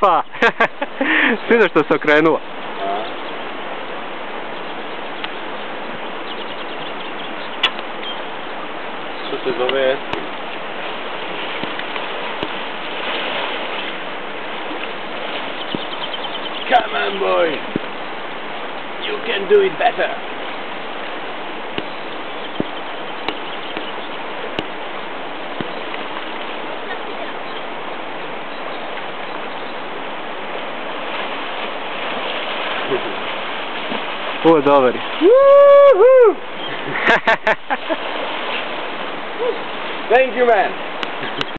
fa? Sviđa što se okrenuo. To se zove Come on boy! You can do it better! O, dobar je. Thank you man!